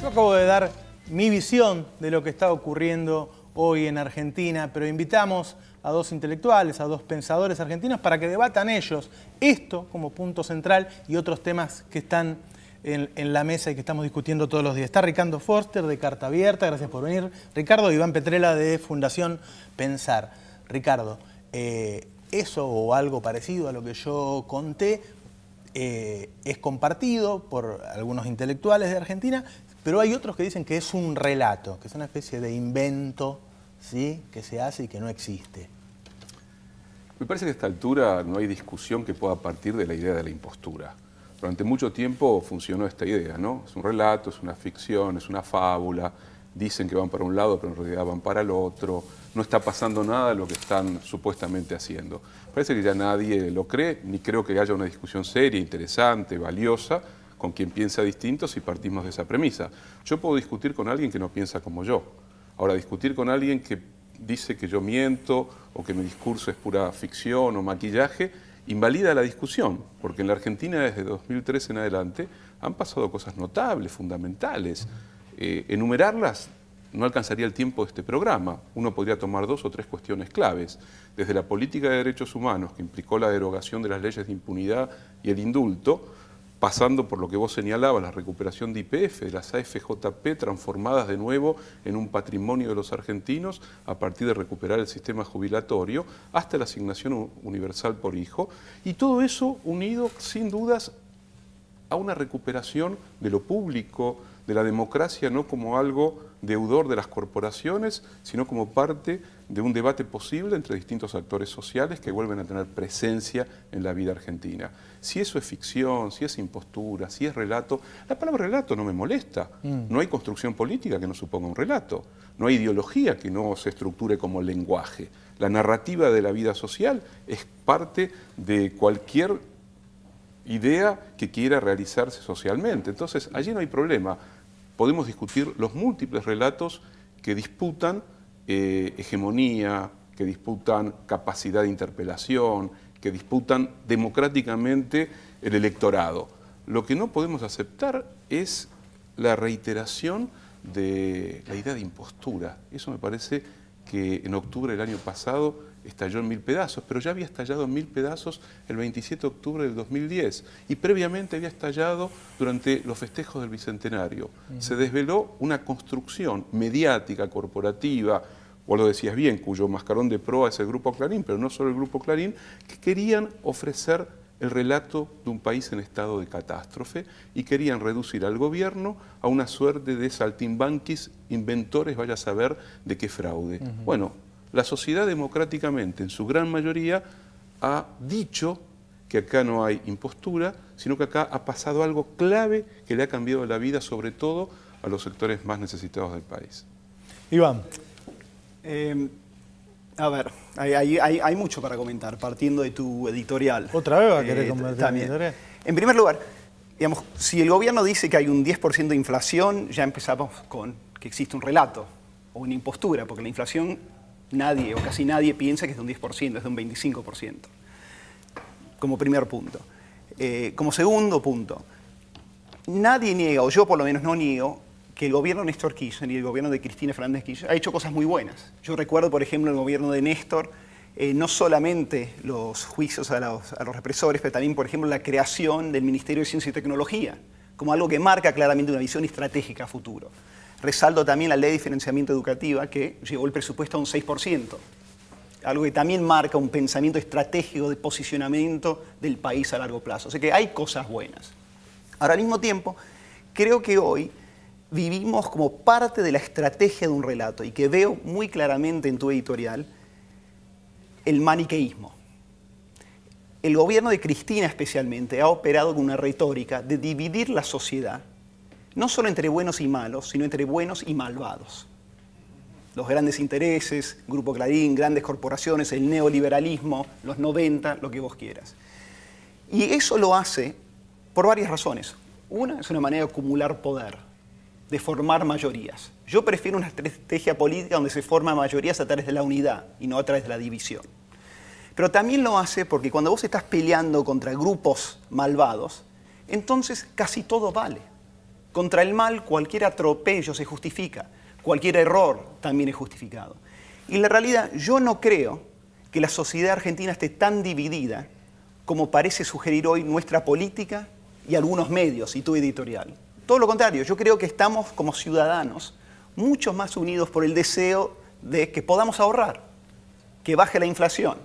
Yo acabo de dar mi visión de lo que está ocurriendo hoy en Argentina, pero invitamos a dos intelectuales, a dos pensadores argentinos para que debatan ellos esto como punto central y otros temas que están en, la mesa y que estamos discutiendo todos los días. Está Ricardo Forster de Carta Abierta, gracias por venir. Ricardo, Iván Petrela de Fundación Pensar. Ricardo, eh, eso o algo parecido a lo que yo conté eh, es compartido por algunos intelectuales de Argentina, pero hay otros que dicen que es un relato, que es una especie de invento ¿sí? que se hace y que no existe. Me parece que a esta altura no hay discusión que pueda partir de la idea de la impostura. Durante mucho tiempo funcionó esta idea, ¿no? Es un relato, es una ficción, es una fábula, dicen que van para un lado, pero en realidad van para el otro, no está pasando nada lo que están supuestamente haciendo. Parece que ya nadie lo cree, ni creo que haya una discusión seria, interesante, valiosa, con quien piensa distinto si partimos de esa premisa. Yo puedo discutir con alguien que no piensa como yo. Ahora, discutir con alguien que dice que yo miento o que mi discurso es pura ficción o maquillaje, invalida la discusión, porque en la Argentina desde 2013 en adelante han pasado cosas notables, fundamentales. Eh, enumerarlas no alcanzaría el tiempo de este programa. Uno podría tomar dos o tres cuestiones claves, desde la política de derechos humanos, que implicó la derogación de las leyes de impunidad y el indulto, pasando por lo que vos señalabas, la recuperación de IPF, de las AFJP transformadas de nuevo en un patrimonio de los argentinos a partir de recuperar el sistema jubilatorio, hasta la asignación universal por hijo, y todo eso unido sin dudas a una recuperación de lo público, de la democracia no como algo deudor de las corporaciones, sino como parte de un debate posible entre distintos actores sociales que vuelven a tener presencia en la vida argentina. Si eso es ficción, si es impostura, si es relato, la palabra relato no me molesta. Mm. No hay construcción política que no suponga un relato, no hay ideología que no se estructure como lenguaje. La narrativa de la vida social es parte de cualquier idea que quiera realizarse socialmente. Entonces, allí no hay problema podemos discutir los múltiples relatos que disputan eh, hegemonía, que disputan capacidad de interpelación, que disputan democráticamente el electorado. Lo que no podemos aceptar es la reiteración de la idea de impostura. Eso me parece que en octubre del año pasado estalló en mil pedazos, pero ya había estallado en mil pedazos el 27 de octubre del 2010 y previamente había estallado durante los festejos del Bicentenario. Se desveló una construcción mediática, corporativa, vos lo decías bien, cuyo mascarón de proa es el Grupo Clarín, pero no solo el Grupo Clarín, que querían ofrecer el relato de un país en estado de catástrofe y querían reducir al gobierno a una suerte de saltimbanquis inventores, vaya a saber de qué fraude. Bueno, la sociedad democráticamente, en su gran mayoría, ha dicho que acá no hay impostura, sino que acá ha pasado algo clave que le ha cambiado la vida, sobre todo a los sectores más necesitados del país. Iván. Eh, a ver, hay, mucho para comentar, partiendo de tu editorial. ¿Otra vez va a querer eh, también. En primer lugar, digamos, si el gobierno dice que hay un 10% de inflación, ya empezamos con que existe un relato o una impostura, porque la inflación nadie o casi nadie piensa que es de un 10%, es de un 25%. Como primer punto. Eh, como segundo punto, nadie niega, o yo por lo menos no niego, que el gobierno de Néstor Kirchner y el gobierno de Cristina Fernández Kirchner ha hecho cosas muy buenas. Yo recuerdo, por ejemplo, el gobierno de Néstor, eh, no solamente los juicios a los, a los, represores, pero también, por ejemplo, la creación del Ministerio de Ciencia y Tecnología, como algo que marca claramente una visión estratégica a futuro. Resalto también la ley de diferenciamiento educativa que llevó el presupuesto a un 6%, algo que también marca un pensamiento estratégico de posicionamiento del país a largo plazo. O sea que hay cosas buenas. Ahora, al mismo tiempo, creo que hoy vivimos como parte de la estrategia de un relato y que veo muy claramente en tu editorial el maniqueísmo. El gobierno de Cristina especialmente ha operado con una retórica de dividir la sociedad no solo entre buenos y malos, sino entre buenos y malvados. Los grandes intereses, Grupo Clarín, grandes corporaciones, el neoliberalismo, los 90, lo que vos quieras. Y eso lo hace por varias razones. Una es una manera de acumular poder, de formar mayorías. Yo prefiero una estrategia política donde se forman mayorías a través de la unidad y no a través de la división. Pero también lo hace porque cuando vos estás peleando contra grupos malvados, entonces casi todo vale Contra el mal cualquier atropello se justifica, cualquier error también es justificado. Y la realidad yo no creo que la sociedad argentina esté tan dividida como parece sugerir hoy nuestra política y algunos medios y tu editorial. Todo lo contrario, yo creo que estamos como ciudadanos mucho más unidos por el deseo de que podamos ahorrar, que baje la inflación,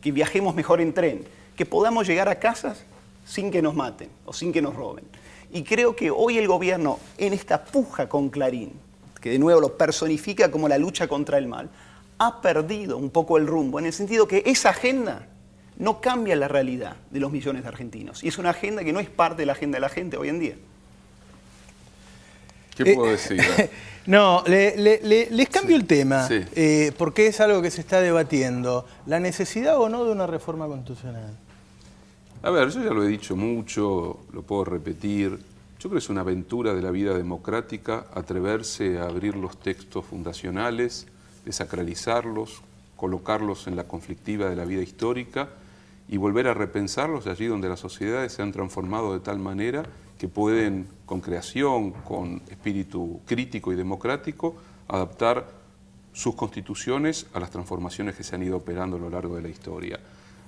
que viajemos mejor en tren, que podamos llegar a casas sin que nos maten o sin que nos roben. Y creo que hoy el gobierno, en esta puja con Clarín, que de nuevo lo personifica como la lucha contra el mal, ha perdido un poco el rumbo, en el sentido que esa agenda no cambia la realidad de los millones de argentinos. Y es una agenda que no es parte de la agenda de la gente hoy en día. ¿Qué puedo decir? No, les cambio el tema, eh, porque es algo que se está debatiendo. ¿La necesidad o no de una reforma constitucional? A ver, yo ya lo he dicho mucho, lo puedo repetir. Yo creo que es una aventura de la vida democrática atreverse a abrir los textos fundacionales, desacralizarlos, colocarlos en la conflictiva de la vida histórica y volver a repensarlos allí donde las sociedades se han transformado de tal manera que pueden, con creación, con espíritu crítico y democrático, adaptar sus constituciones a las transformaciones que se han ido operando a lo largo de la historia.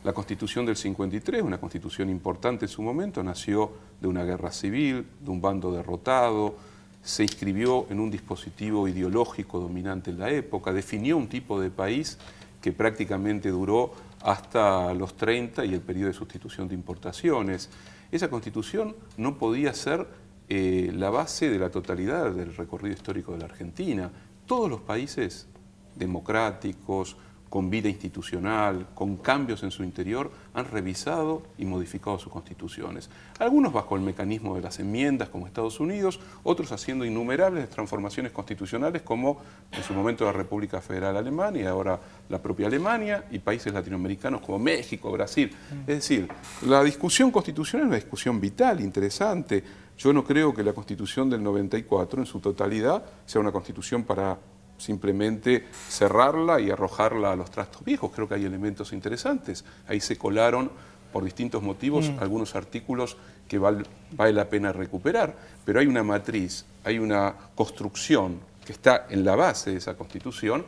La constitución del 53, una constitución importante en su momento, nació de una guerra civil, de un bando derrotado, se inscribió en un dispositivo ideológico dominante en la época, definió un tipo de país que prácticamente duró hasta los 30 y el periodo de sustitución de importaciones. Esa constitución no podía ser eh, la base de la totalidad del recorrido histórico de la Argentina. Todos los países democráticos, con vida institucional, con cambios en su interior, han revisado y modificado sus constituciones. Algunos bajo el mecanismo de las enmiendas, como Estados Unidos, otros haciendo innumerables transformaciones constitucionales, como en su momento la República Federal Alemana y ahora la propia Alemania, y países latinoamericanos como México, Brasil. Es decir, la discusión constitucional es una discusión vital, interesante. Yo no creo que la constitución del 94 en su totalidad sea una constitución para simplemente cerrarla y arrojarla a los trastos viejos. Creo que hay elementos interesantes. Ahí se colaron por distintos motivos mm. algunos artículos que vale la pena recuperar, pero hay una matriz, hay una construcción que está en la base de esa constitución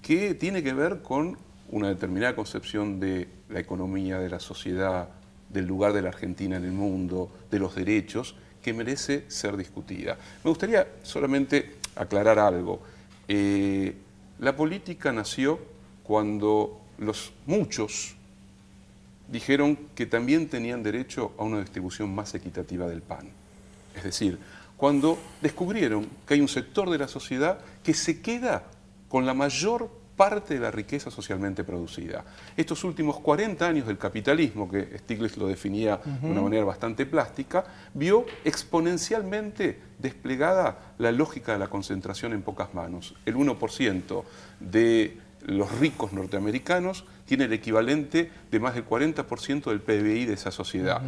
que tiene que ver con una determinada concepción de la economía, de la sociedad, del lugar de la Argentina en el mundo, de los derechos, que merece ser discutida. Me gustaría solamente aclarar algo. Eh, la política nació cuando los muchos dijeron que también tenían derecho a una distribución más equitativa del pan. Es decir, cuando descubrieron que hay un sector de la sociedad que se queda con la mayor parte de la riqueza socialmente producida. Estos últimos 40 años del capitalismo, que Stiglitz lo definía de una manera bastante plástica, vio exponencialmente desplegada la lógica de la concentración en pocas manos. El 1% de los ricos norteamericanos tiene el equivalente de más del 40% del PBI de esa sociedad.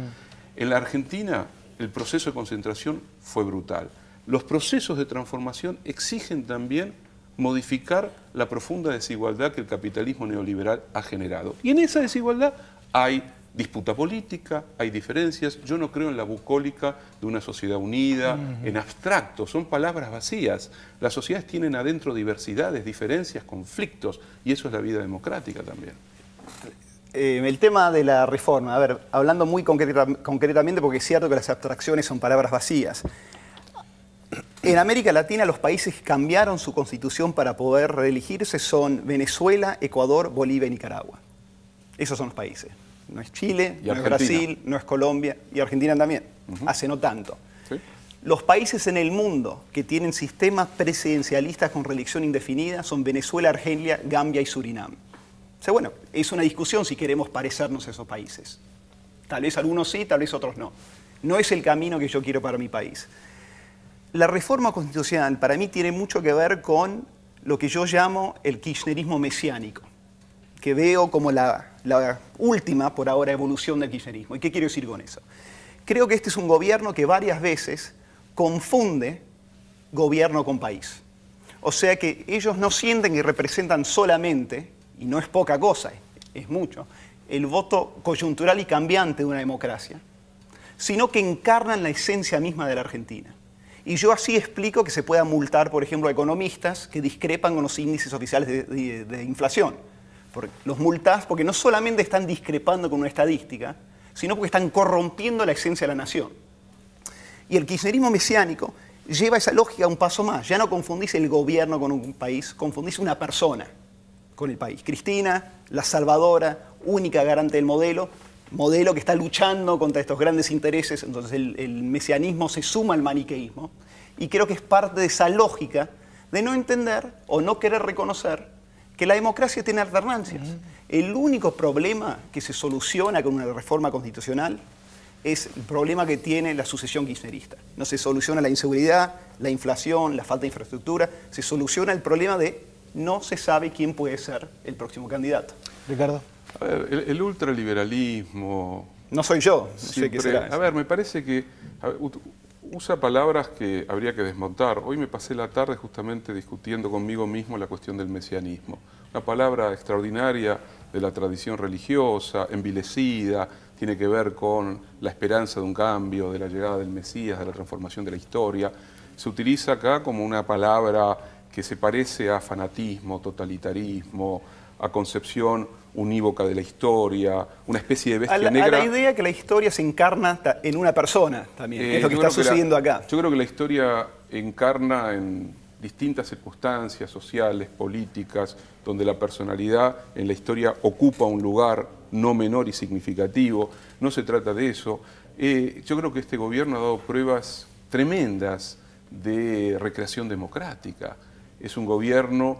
En la Argentina el proceso de concentración fue brutal. Los procesos de transformación exigen también modificar la profunda desigualdad que el capitalismo neoliberal ha generado. Y en esa desigualdad hay disputa política, hay diferencias. Yo no creo en la bucólica de una sociedad unida, en abstracto, son palabras vacías. Las sociedades tienen adentro diversidades, diferencias, conflictos, y eso es la vida democrática también. Eh, el tema de la reforma, a ver, hablando muy concretamente, porque es cierto que las abstracciones son palabras vacías. En América Latina los países que cambiaron su constitución para poder reelegirse son Venezuela, Ecuador, Bolivia y Nicaragua. Esos son los países. No es Chile, no es Brasil, no es Colombia y Argentina también. Hace no tanto. Los países en el mundo que tienen sistemas presidencialistas con reelección indefinida son Venezuela, Argelia, Gambia y Surinam. O sea, bueno, es una discusión si queremos parecernos a esos países. Tal vez algunos sí, tal vez otros no. No es el camino que yo quiero para mi país. La reforma constitucional para mí tiene mucho que ver con lo que yo llamo el kirchnerismo mesiánico, que veo como la, última, por ahora, evolución del kirchnerismo. ¿Y qué quiero decir con eso? Creo que este es un gobierno que varias veces confunde gobierno con país. O sea que ellos no sienten que representan solamente, y no es poca cosa, es mucho, el voto coyuntural y cambiante de una democracia, sino que encarnan la esencia misma de la Argentina. Y yo así explico que se pueda multar, por ejemplo, a economistas que discrepan con los índices oficiales de, inflación. Porque los multas porque no solamente están discrepando con una estadística, sino porque están corrompiendo la esencia de la nación. Y el kirchnerismo mesiánico lleva esa lógica un paso más. Ya no confundís el gobierno con un país, confundís una persona con el país. Cristina, la salvadora, única garante del modelo, modelo que está luchando contra estos grandes intereses, entonces el, el mesianismo se suma al maniqueísmo, y creo que es parte de esa lógica de no entender o no querer reconocer que la democracia tiene alternancias. El único problema que se soluciona con una reforma constitucional es el problema que tiene la sucesión kirchnerista. No se soluciona la inseguridad, la inflación, la falta de infraestructura, se soluciona el problema de no se sabe quién puede ser el próximo candidato. Ricardo. A ver, el, el ultraliberalismo, No soy yo, no sé siempre- qué será. a ver, me parece que ver, usa palabras que habría que desmontar. Hoy me pasé la tarde justamente discutiendo conmigo mismo la cuestión del mesianismo. Una palabra extraordinaria de la tradición religiosa, envilecida, tiene que ver con la esperanza de un cambio, de la llegada del Mesías, de la transformación de la historia. Se utiliza acá como una palabra que se parece a fanatismo, totalitarismo, a concepción unívoca de la historia, una especie de bestia A la, a negra. la idea que la historia se encarna en una persona también, que Eh, es lo que está la- sucediendo acá. Yo creo que la historia encarna en distintas circunstancias sociales, políticas, donde la personalidad en la historia ocupa un lugar no menor y significativo. No se trata de eso. Eh, yo creo que este gobierno ha dado pruebas tremendas de recreación democrática. Es un gobierno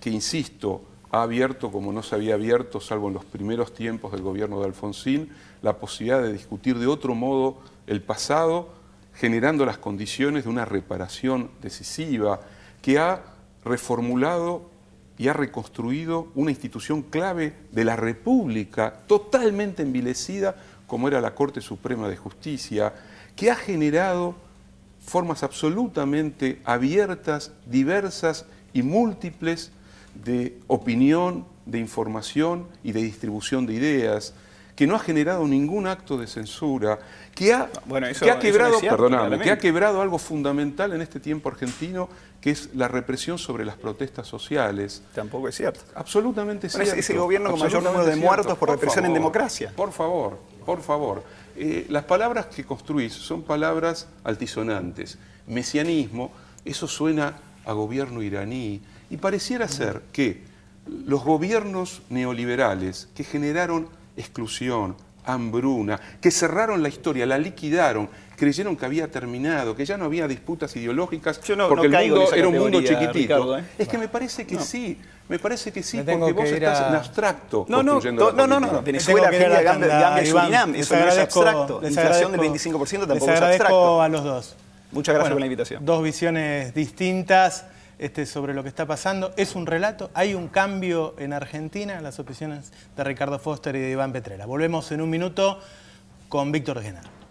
que, insisto, ha abierto, como no se había abierto, salvo en los primeros tiempos del gobierno de Alfonsín, la posibilidad de discutir de otro modo el pasado, generando las condiciones de una reparación decisiva, que ha reformulado y ha reconstruido una institución clave de la República, totalmente envilecida, como era la Corte Suprema de Justicia, que ha generado formas absolutamente abiertas, diversas y múltiples de opinión, de información y de distribución de ideas, que no ha generado ningún acto de censura, que ha, Bueno, eso- que ha eso no quebrado, cierto, que ha quebrado algo fundamental en este tiempo argentino, que es la represión sobre las protestas sociales. Tampoco es cierto. Absolutamente Bueno, cierto. es el gobierno con mayor número de muertos por represión en democracia. Por favor, por favor. Eh, las palabras que construís son palabras altisonantes. Mesianismo, eso suena a gobierno iraní. Y pareciera ser que los gobiernos neoliberales que generaron exclusión, hambruna, que cerraron la historia, la liquidaron, creyeron que había terminado, que ya no había disputas ideológicas, Yo no- porque no el mundo era un mundo chiquitito. Ricardo, ¿eh? Es que me parece que sí, me parece que sí, porque vos estás a- en abstracto No, no, construyendo no, la no, no. Venezuela, la Argelia, Gambia. Surinam, eso no es abstracto. les Inflación del agradezco- 25% les tampoco es abstracto. a los dos. Muchas gracias Bueno, por la invitación. Dos visiones distintas este, sobre lo que está pasando. Es un relato, hay un cambio en Argentina, las opiniones de Ricardo Foster y de Iván Petrella. Volvemos en un minuto con Víctor Genaro.